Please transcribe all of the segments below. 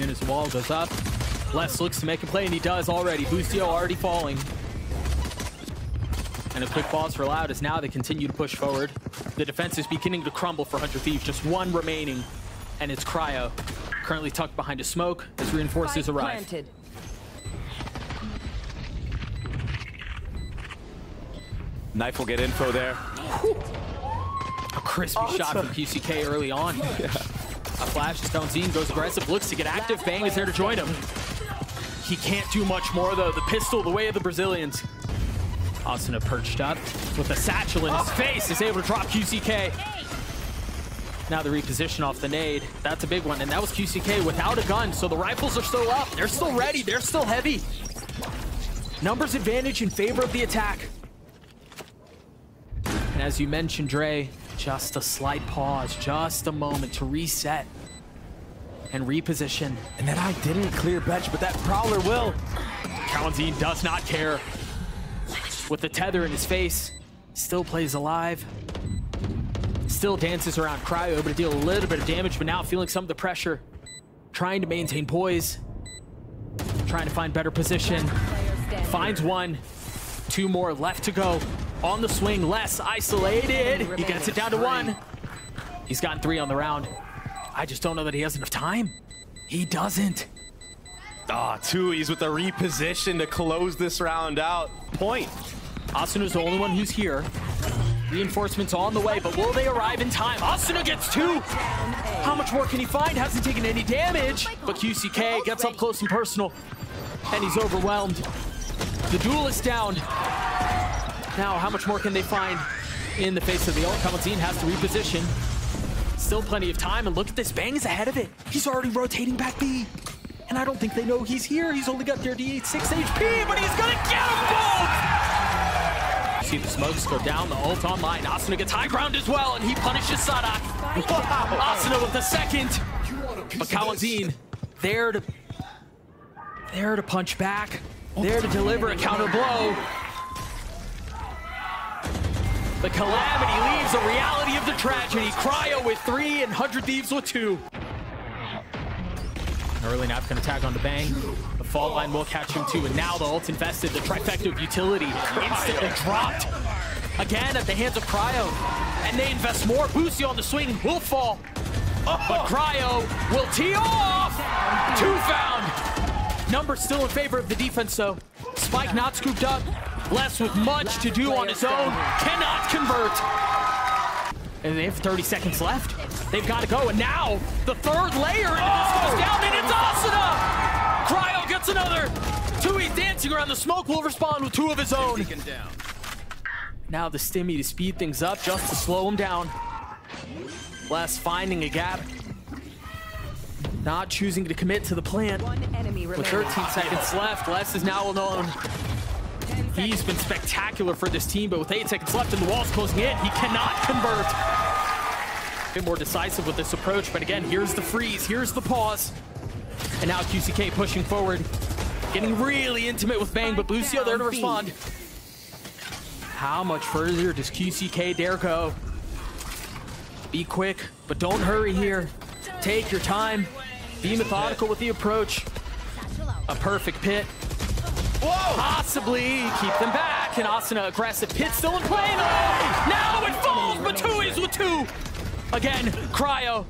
soon as the wall goes up. Less looks to make a play, and he does already. Boostio already falling. And a quick pause for Loud as now they continue to push forward. The defense is beginning to crumble for 100 Thieves. Just one remaining, and it's Cryo. Currently tucked behind a smoke as reinforcements Spike arrive. planted. Knife will get info there. A crispy oh, shot from QCK early on. A flash as cauanzin goes aggressive, looks to get active. Bang is there to join him. He can't do much more though. The pistol, the way of the Brazilians. Asuna perched up with a satchel in his face is able to drop QCK. Now the reposition off the nade. That's a big one. And that was QCK without a gun. So the rifles are still up. They're still ready. They're still heavy. Numbers advantage in favor of the attack. And as you mentioned, Dre, just a slight pause, just a moment to reset and reposition. And that I didn't clear bench, but that Prowler will. cauanzin does not care. With the tether in his face, still plays alive. Still dances around Cryo, able to deal a little bit of damage, but now feeling some of the pressure. Trying to maintain poise. Trying to find better position. Finds one. Two more left to go. On the swing, less isolated. He gets it down to one. He's gotten three on the round. I just don't know that he has enough time. He doesn't. Ah, tuyz with the reposition to close this round out. Point. Asuna's the only one who's here. Reinforcements on the way, but will they arrive in time? Asuna gets two! How much more can he find? Hasn't taken any damage, but QCK gets up close and personal, and he's overwhelmed. The duel is down. Now, how much more can they find in the face of the ult? cauanzin has to reposition. Still plenty of time, and look at this. Bang is ahead of it. He's already rotating back B. And I don't think they know he's here. He's only got their D8 6 HP, but he's gonna get them both! See the smokes go down, the ult online. Asuna gets high ground as well, and he punishes Saadhak. Asuna with the second. But cauanzin there to there to punch back, there to deliver a counter blow. The calamity leaves the reality of the tragedy. Cryo with three and 100 Thieves with two. Early nap can attack on the bang. The fault line will catch him too, and now the ult invested. The trifecta of utility instantly dropped. Again at the hands of Cryo. And they invest more. Boostio on the swing will fall. But Cryo will tee off! Two found! Numbers still in favor of the defense though. Spike not scooped up. Less with much to do on his own. Cannot convert. And they have 30 seconds left. They've got to go. And now the third layer into this goes oh! down, and it's Asuna! Cryo gets another. tuyz dancing around the smoke will respond with two of his own. Now the stimmy to speed things up just to slow him down. Less finding a gap. Not choosing to commit to the plan. One enemy With 13 seconds left, Less is now alone. He's been spectacular for this team, but with eight seconds left and the walls closing in, he cannot convert. A bit more decisive with this approach, but again, here's the freeze, here's the pause. And now QCK pushing forward, getting really intimate with Bang, but Lucio there to respond. How much further does QCK dare go? Be quick, but don't hurry here. Take your time. Be methodical with the approach. A perfect pit. Possibly keep them back. And Asuna uh, aggressive. Pit still in play though. Now it falls. Batui's with two. Again, Cryo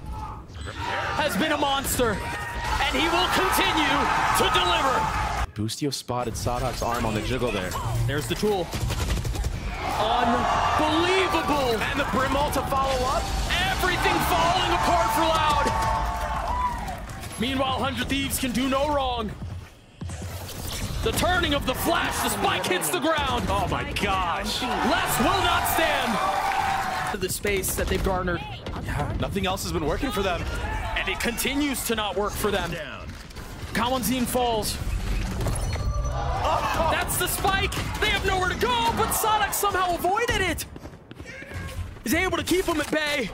has been a monster. And he will continue to deliver. Boostio spotted Saadhak's arm on the jiggle there. There's the tool. Unbelievable. And the Brimall to follow up. Everything falling apart for Loud. Meanwhile, 100 Thieves can do no wrong. The turning of the flash, the spike hits the ground. Oh my gosh. Less will not stand. To the space that they've garnered. Nothing else has been working for them. And it continues to not work for them. cauanzin falls. That's the spike. They have nowhere to go, but Sonic somehow avoided it. Is able to keep him at bay.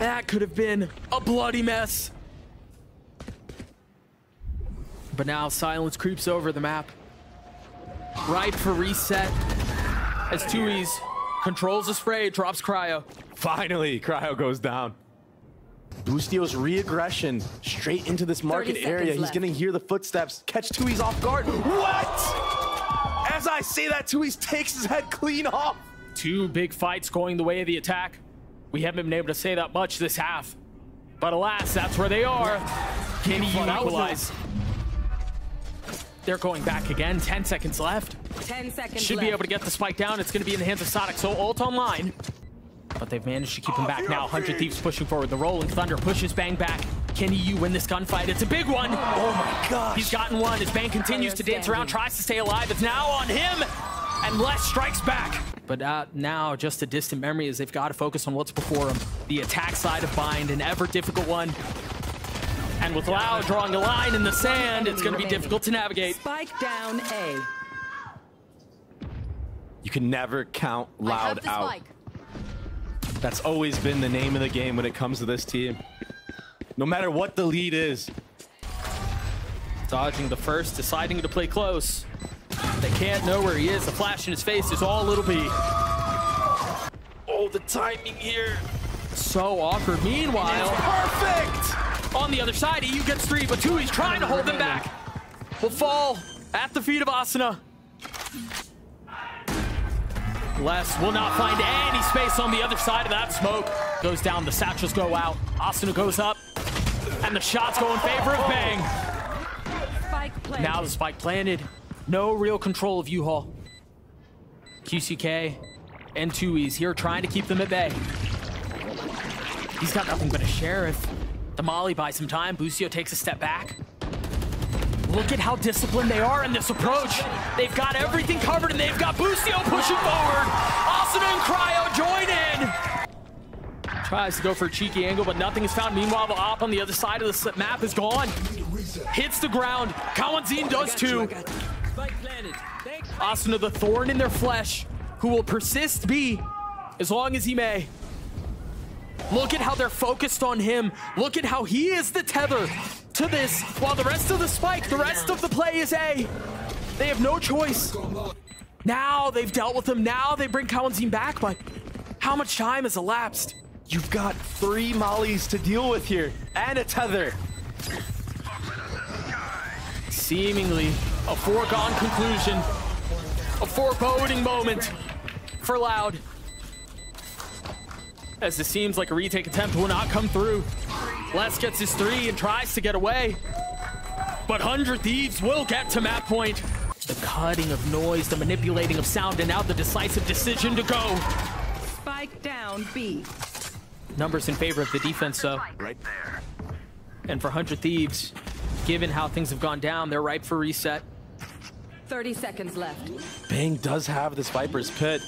That could have been a bloody mess. But now silence creeps over the map. Ripe for reset. As tuyz controls the spray, drops Cryo. Finally, Cryo goes down. Boostio's re-aggression straight into this market area. seconds He's left. gonna hear the footsteps, catch tuyz off guard. What? As I say that, tuyz takes his head clean off. Two big fights going the way of the attack. We haven't been able to say that much this half. But alas, that's where they are. Can he But was equalize? They're going back again. 10 seconds left. 10 seconds Should left. be able to get the spike down. It's going to be in the hands of Sonic. So ult online. But they've managed to keep him back now. 100 Thieves pushing forward. The Rolling Thunder pushes Bang back. Can you win this gunfight? It's a big one. Oh my gosh. He's gotten one as Bang continues to dance around, tries to stay alive. It's now on him, and Less strikes back. But uh, now, just a distant memory as they've got to focus on what's before them. The attack side of Bind, an ever difficult one. And with Loud drawing a line in the sand, it's going to be difficult to navigate. Spike down A. You can never count loud out. spike. That's always been the name of the game when it comes to this team. No matter what the lead is. Dodging the first, deciding to play close. They can't know where he is. The flash in his face is all it'll be. Oh, the timing here. So awkward. Meanwhile, Perfect. On the other side, eeiu gets three, but tuyz trying to hold them back. Will fall at the feet of Asuna. Less will not find any space on the other side of that smoke. Goes down, the satchels go out. Asuna goes up, and the shots go in favor of Bang. Now the spike planted. No real control of U-Haul. QCK and tuyz here trying to keep them at bay. He's got nothing but a sheriff. Molly buys some time. Boostio takes a step back. Look at how disciplined they are in this approach. They've got everything covered and they've got Boostio pushing forward. Asuna and Cryo join in. Tries to go for a cheeky angle, but nothing is found. Meanwhile, the op on the other side of the map is gone. Hits the ground. cauanzin does too. Asuna, the thorn in their flesh, who will persist be as long as he may. Look at how they're focused on him. Look at how he is the tether to this, while the rest of the spike, the rest of the play is A. They have no choice. Now they've dealt with him. Now they bring cauanzin back, but how much time has elapsed? You've got three mollies to deal with here and a tether. Seemingly a foregone conclusion, a foreboding moment for Loud. As it seems like a retake attempt will not come through. Less gets his three and tries to get away. But 100 Thieves will get to map point. The cutting of noise, the manipulating of sound, and now the decisive decision to go. Spike down B. Numbers in favor of the defense, though. Right there. And for 100 Thieves, given how things have gone down, they're ripe for reset. 30 seconds left. Bang does have this Viper's Pit.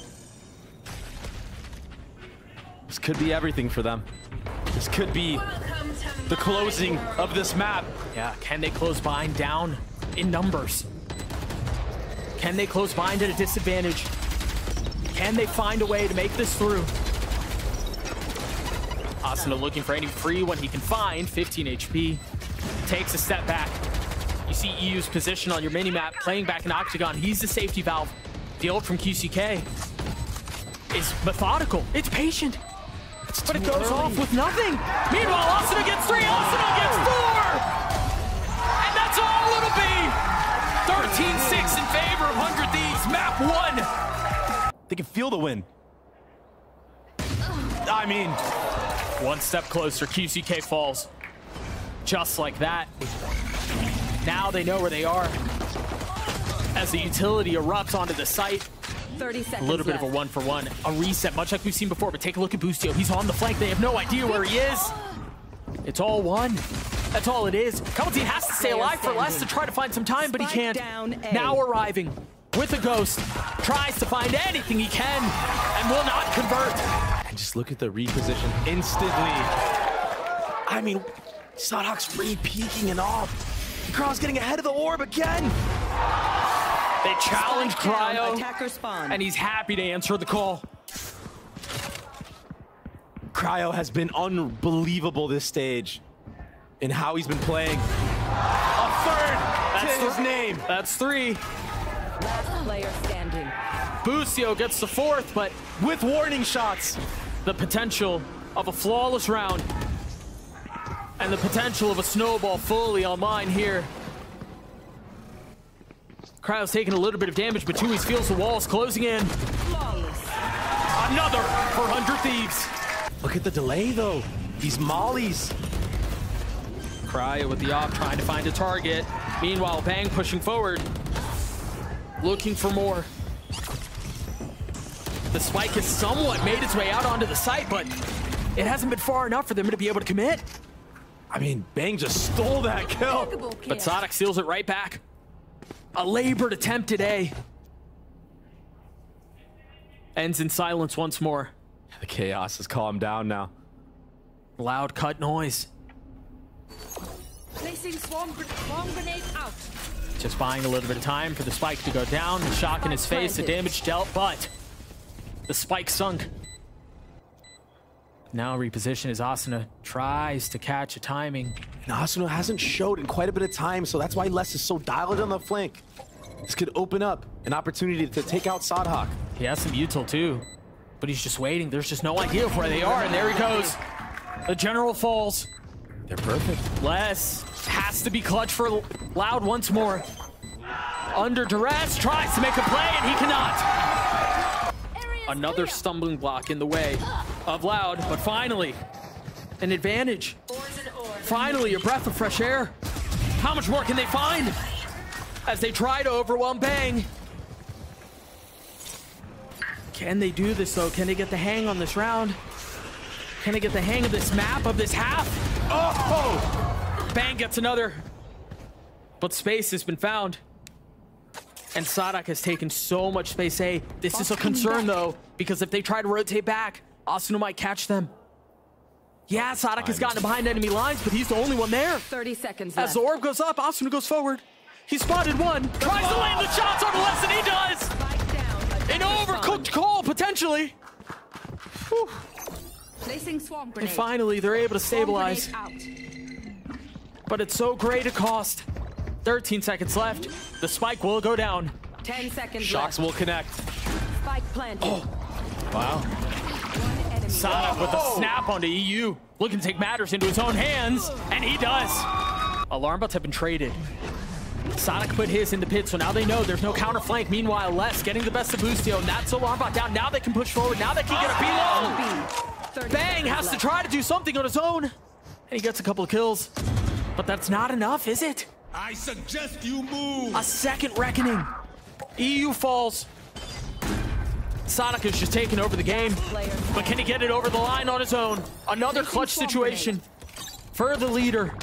This could be everything for them. This could be the closing of this map. Yeah, can they close bind down in numbers? Can they close bind at a disadvantage? Can they find a way to make this through? Asuna looking for any free when he can find 15 HP. Takes a step back. You see eeiu's position on your minimap, playing back in Octagon. He's the safety valve. The ult from QCK is methodical. It's patient. But it goes early. off with nothing. Meanwhile, Asuna gets three. Asuna gets four. And that's all it'll be. 13-6 in favor of 100 Thieves. Map one. They can feel the win. I mean, One step closer, QCK falls. Just like that. Now they know where they are. As the utility erupts onto the site, 30 a seconds little bit of a one for one. A reset, much like we've seen before, but take a look at Boostio. He's on the flank. They have no idea where he is. It's all one. That's all it is. cauanzin has to stay alive for less to try to find some time, but he can't. down Now arriving with a ghost. Tries to find anything he can and will not convert. and just look at the reposition instantly. I mean, Saadhak's free peeking and off. Crow's getting ahead of the orb again. They challenge Cryo. Attacker spawn. and he's happy to answer the call. Cryo has been unbelievable this stage in how he's been playing. A third That's to his name. That's three. Last player standing. Boostio gets the fourth, but With warning shots. the potential of a flawless round. And the potential of a snowball fully online here. Cryo's taking a little bit of damage, but tuyz feels the walls closing in. Another for 100 Thieves. Look at the delay, though. These mollies. Cryo with the op trying to find a target. Meanwhile, Bang pushing forward. Looking for more. The spike has somewhat made its way out onto the site, but it hasn't been far enough for them to be able to commit. I mean, Bang just stole that kill. But Sonic seals it right back. A labored attempt today. Ends in silence once more. The chaos has calmed down now. Loud cut noise. Placing swarm, gr- swarm grenade out. Just buying a little bit of time for the spike to go down. The shock in his face, the damage dealt, but the spike sunk. Now reposition as Asuna tries to catch a timing. And Asuna hasn't showed in quite a bit of time, so that's why Less is so dialed on the flank. This could open up an opportunity to take out Saadhak. He has some util too, but he's just waiting. There's just no idea of where they are, and there he goes. The general falls. They're perfect. Less has to be clutch for Loud once more. Under duress, tries to make a play, and he cannot. Another stumbling block in the way of Loud, but finally, an advantage. Finally, a breath of fresh air. How much more can they find? As they try to overwhelm Bang. Can they do this, though? Can they get the hang on this round? Can they get the hang of this map, of this half? Oh! Bang gets another. But space has been found. And Saadhak has taken so much space A. This is a concern, though, because if they try to rotate back, Asuna might catch them. Yeah, Saadhak has gotten behind enemy lines, but he's the only one there. 30 seconds left. As the orb goes up, Asuna goes forward. He spotted one. Tries to land the shots on less than he does. Spike down. An overcooked call, potentially. Whew. Placing swarm grenade. And finally, they're able to stabilize. But it's so great a cost. 13 seconds left. The spike will go down. 10 seconds Shocks left. will connect. Spike planted. Oh. Wow. Sonic with a snap onto eeiu. Looking to take matters into his own hands. And he does. Alarm bots have been traded. Sonic put his in the pit, so now they know there's no counter flank. Meanwhile, Less getting the best of Boostio, and that's Alarm bot down. Now they can push forward. Now they can get a below. B. 30 Bang has to try to do something on his own. And he gets a couple of kills. But that's not enough, is it? I suggest you move. A second reckoning. eeiu falls. Sonic is just taking over the game. But can he get it over the line on his own? Another clutch situation for the leader.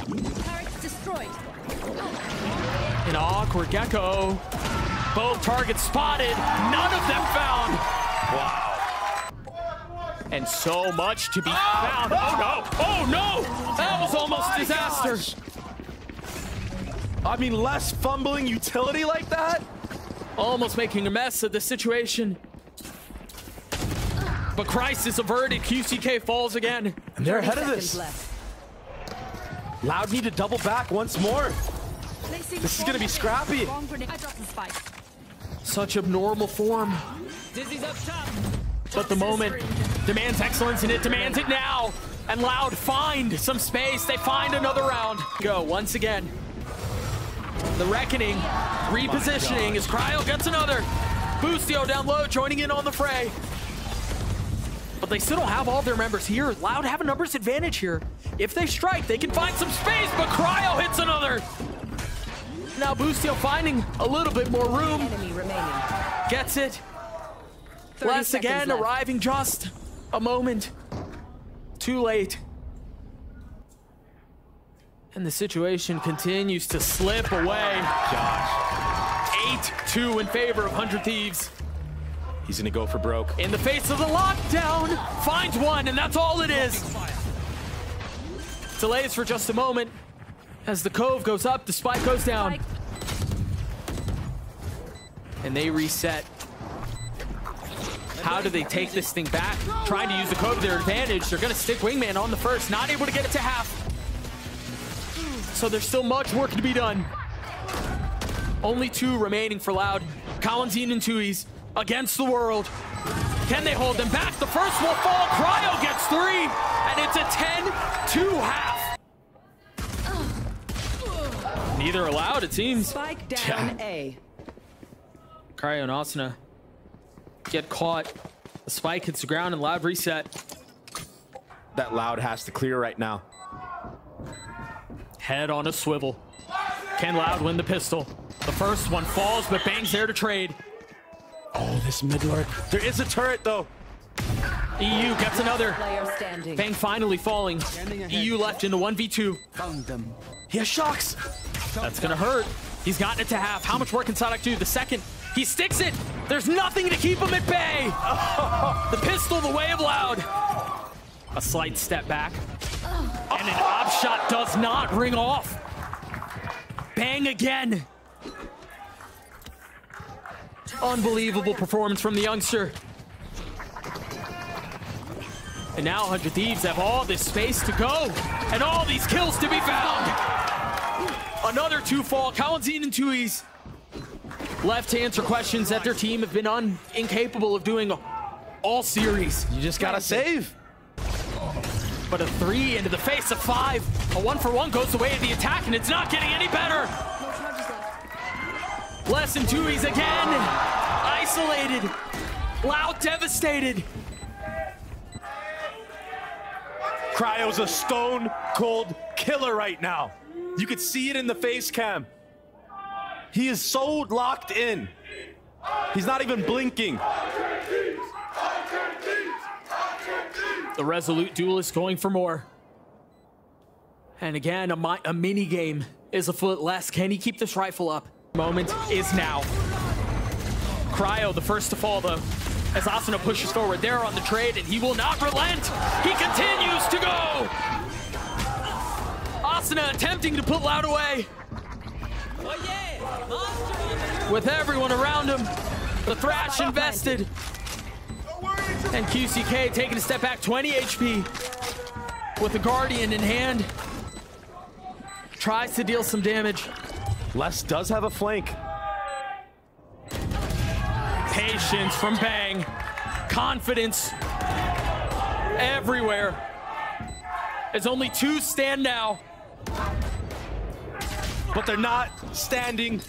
An awkward Gekko. Both targets spotted. None of them found. Wow. And so much to be found. Oh no! Oh no! That was almost disaster. I mean, less fumbling utility like that? Almost making a mess of the situation. But crisis averted. QCK falls again. And they're ahead of this. left. Loud need to double back once more. Placing This is gonna be scrappy. Swarm grenade. I dropped the spike. Such abnormal form. But the moment demands excellence, and it demands it now. And Loud find some space. They find another round. Go once again. The Reckoning oh repositioning as Cryo gets another. Boostio down low, joining in on the fray. But they still don't have all their members here. Loud have a numbers advantage here. If they strike, they can find some space, but Cryo hits another. Now Boostio finding a little bit more room. Enemy remaining. Gets it. 30 again left. arriving just a moment too late. And the situation continues to slip away. Gosh. 8-2 in favor of 100 Thieves. He's gonna go for broke. In the face of the lockdown, finds one, and that's all it is. Delays for just a moment. As the cove goes up, the spike goes down. And they reset. How do they take this thing back? Trying to use the code to their advantage. They're going to stick Wingman on the first, not able to get it to half. So there's still much work to be done. Only two remaining for Loud. cauanzin and tuyz against the world. Can they hold them back? The first will fall. Cryo gets three, and it's a 10-2 half. Neither allowed, it seems. Spike down A. Cryo and Asuna get caught. The spike hits the ground and loud reset. That Loud has to clear right now. Head on a swivel. Can Loud win the pistol? The first one falls, but Bang's there to trade. Oh, this mid lurk. There is a turret though. eeiu gets another. Player standing. Bang finally falling. eeiu left into 1v2. He has shocks. That's gonna hurt. He's gotten it to half. How much work can Saadhak do? The second, he sticks it. There's nothing to keep him at bay. The pistol, the way of Loud. A slight step back. And an op shot does not ring off. Bang again. Unbelievable performance from the youngster. And now 100 Thieves have all this space to go and all these kills to be found. Another two fall. cauanzin and tuyz left to answer questions that their team have been un incapable of doing all series. You just gotta save. But a three into the face of five. A one for one goes the way of the attack, and it's not getting any better. Less than tuyz again. Isolated. Loud devastated. Cryo's a stone cold killer right now. You could see it in the face cam. He is so locked in. He's not even blinking. The resolute duelist going for more. And again, a, mi- a mini game is afoot less. Can he keep this rifle up? Moment is now. Cryo, the first to fall, though, as Asuna pushes forward. There on the trade, and he will not relent. He continues to go. Asuna attempting to put Loud away. With everyone around him, the Thrash invested. And QCK taking a step back, 20 HP. With the Guardian in hand. Tries to deal some damage. Less does have a flank. Patience from Bang. Confidence everywhere. As only two stand now. But they're not standing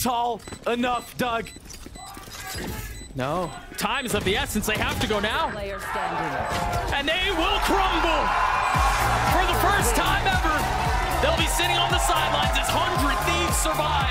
tall enough, Doug. No. Time is of the essence. They have to go now. Player standing. And they will crumble. For the first time ever, they'll be sitting on the sidelines as 100 Thieves survive.